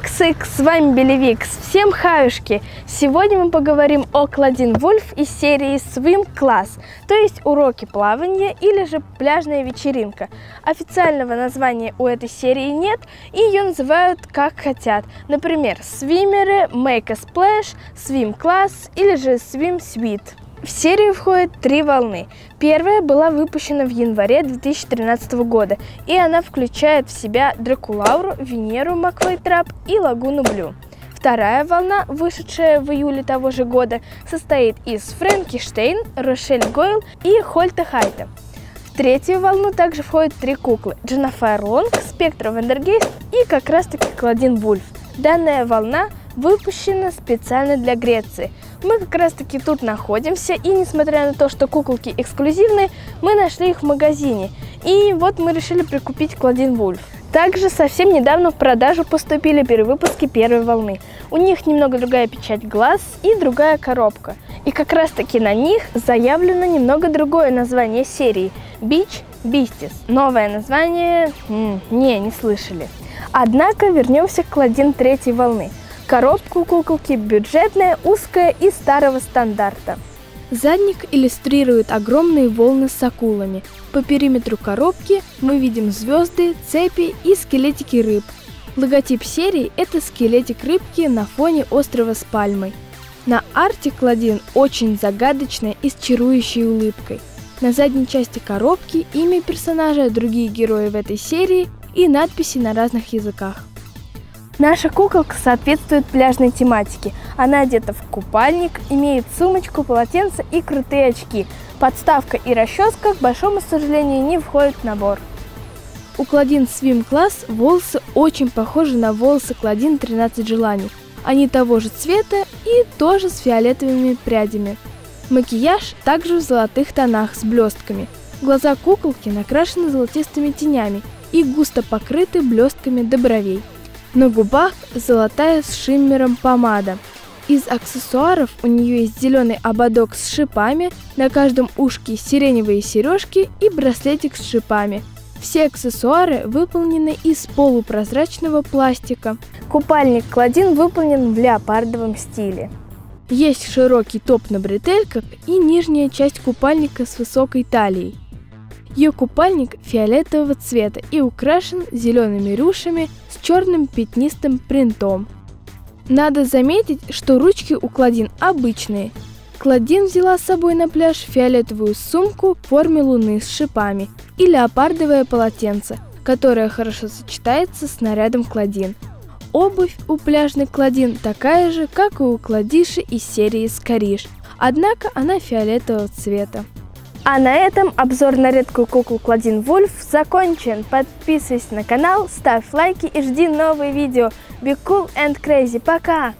Икс-икс, с вами Белевикс. Всем хаюшки! Сегодня мы поговорим о Клодин Вульф из серии Swim Class, то есть уроки плавания или же пляжная вечеринка. Официального названия у этой серии нет, и ее называют как хотят. Например, свимеры, Make a Splash, Swim Class или же Swim Suite. В серию входит три волны. Первая была выпущена в январе 2013 года, и она включает в себя Дракулауру, Венеру Макфлайтрап и Лагуну Блю. Вторая волна, вышедшая в июле того же года, состоит из Фрэнки Штейн, Рошель Гойл и Хольта Хайда. В третью волну также входят три куклы – Джинафайр Лонг, Спектра Вондергейст и как раз таки Клодин Вульф. Данная волна выпущена специально для Греции – мы как раз таки тут находимся, и несмотря на то, что куколки эксклюзивные, мы нашли их в магазине. И вот мы решили прикупить Клодин Вульф. Также совсем недавно в продажу поступили перевыпуски первой волны. У них немного другая печать глаз и другая коробка. И как раз таки на них заявлено немного другое название серии – Beach Beasties. Новое название м -м, не, не слышали. Однако вернемся к Клодин третьей волны – Коробка у куколки бюджетная, узкая и старого стандарта. Задник иллюстрирует огромные волны с акулами. По периметру коробки мы видим звезды, цепи и скелетики рыб. Логотип серии – это скелетик рыбки на фоне острова с пальмой. На арте кладин очень загадочная и с чарующей улыбкой. На задней части коробки имя персонажа, другие герои в этой серии и надписи на разных языках. Наша куколка соответствует пляжной тематике. Она одета в купальник, имеет сумочку, полотенце и крутые очки. Подставка и расческа, к большому сожалению, не входят в набор. У Кладин Swim Class волосы очень похожи на волосы Кладин 13 желаний. Они того же цвета и тоже с фиолетовыми прядями. Макияж также в золотых тонах с блестками. Глаза куколки накрашены золотистыми тенями и густо покрыты блестками до бровей. На губах золотая с шиммером помада. Из аксессуаров у нее есть зеленый ободок с шипами, на каждом ушке сиреневые сережки и браслетик с шипами. Все аксессуары выполнены из полупрозрачного пластика. Купальник Кладин выполнен в леопардовом стиле. Есть широкий топ на бретельках и нижняя часть купальника с высокой талией. Ее купальник фиолетового цвета и украшен зелеными рюшами с черным пятнистым принтом. Надо заметить, что ручки у Кладин обычные. Кладин взяла с собой на пляж фиолетовую сумку в форме луны с шипами и леопардовое полотенце, которое хорошо сочетается с нарядом Кладин. Обувь у пляжной Кладин такая же, как и у Кладиши из серии Скориш, однако она фиолетового цвета. А на этом обзор на редкую куклу Кладин Вульф закончен. Подписывайся на канал, ставь лайки и жди новые видео. Be cool and crazy. Пока!